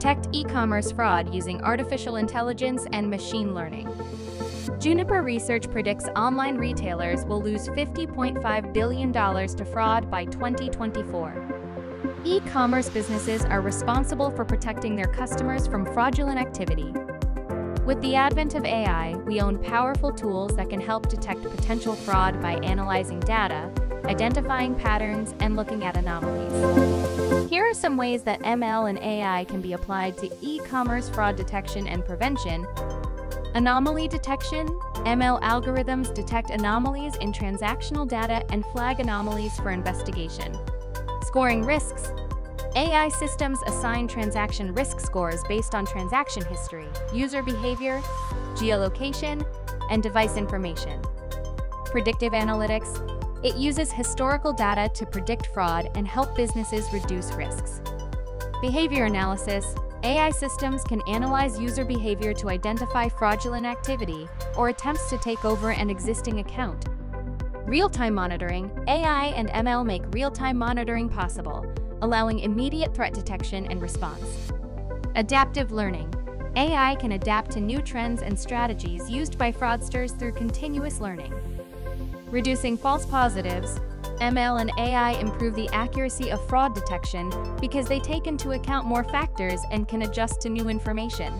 detect e-commerce fraud using artificial intelligence and machine learning. Juniper Research predicts online retailers will lose $50.5 billion to fraud by 2024. E-commerce businesses are responsible for protecting their customers from fraudulent activity. With the advent of AI, we own powerful tools that can help detect potential fraud by analyzing data, identifying patterns, and looking at anomalies. Here are some ways that ML and AI can be applied to e-commerce fraud detection and prevention. Anomaly detection. ML algorithms detect anomalies in transactional data and flag anomalies for investigation. Scoring risks. AI systems assign transaction risk scores based on transaction history, user behavior, geolocation, and device information. Predictive analytics. It uses historical data to predict fraud and help businesses reduce risks. Behavior analysis. AI systems can analyze user behavior to identify fraudulent activity or attempts to take over an existing account. Real-time monitoring, AI and ML make real-time monitoring possible, allowing immediate threat detection and response. Adaptive learning. AI can adapt to new trends and strategies used by fraudsters through continuous learning. Reducing false positives, ML and AI improve the accuracy of fraud detection because they take into account more factors and can adjust to new information.